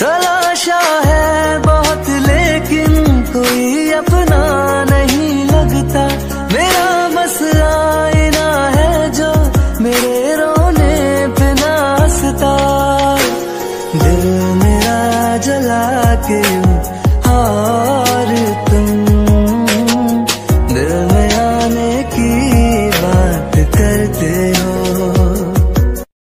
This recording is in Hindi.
तलाशा है बहुत, लेकिन कोई अपना नहीं लगता। मेरा बस आईना है जो मेरे रोने पे नाचता। दिल मेरा जला के और दिल में आने की बात करते हो।